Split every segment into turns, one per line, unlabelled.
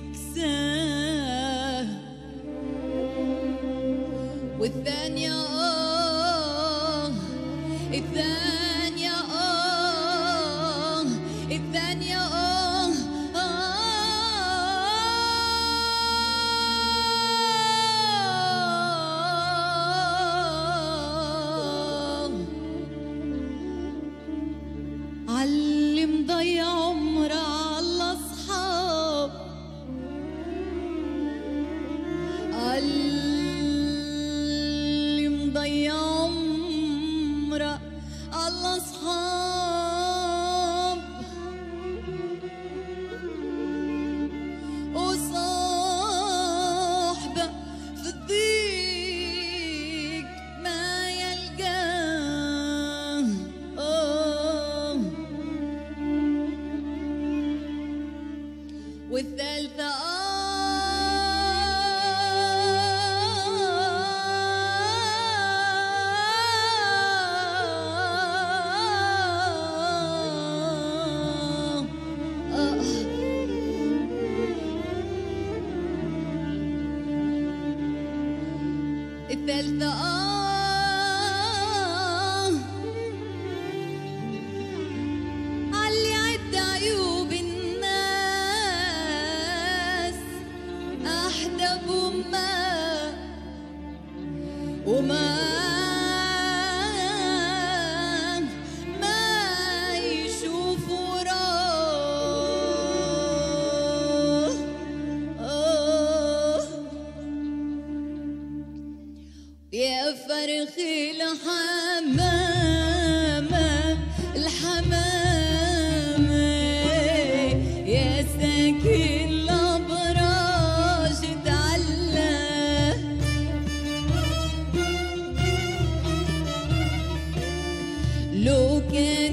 plastic sand with Daniel. التالتة آه. علي عد عيوب الناس أحدب ما وما الخيل حمامة الحمامة يا ساكن الأبراج تعلى. لو كان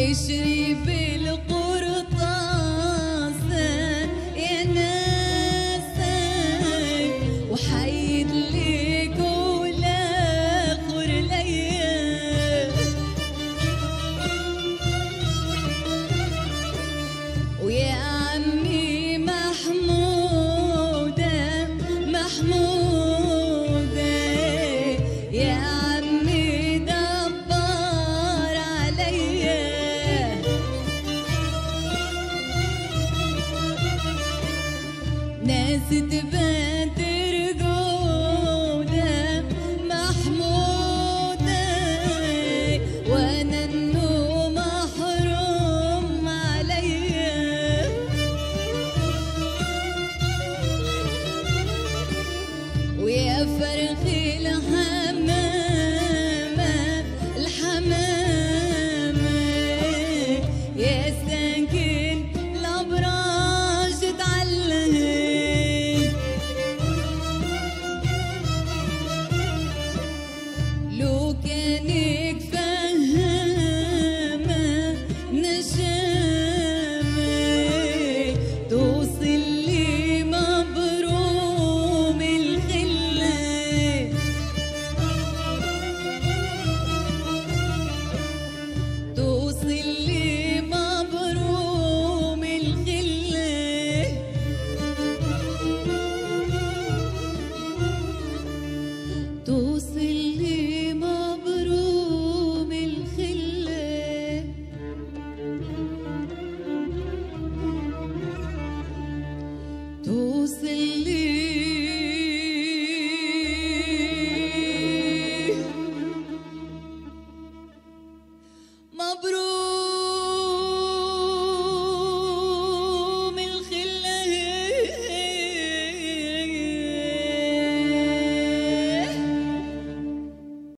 Eşri bir Neste bem.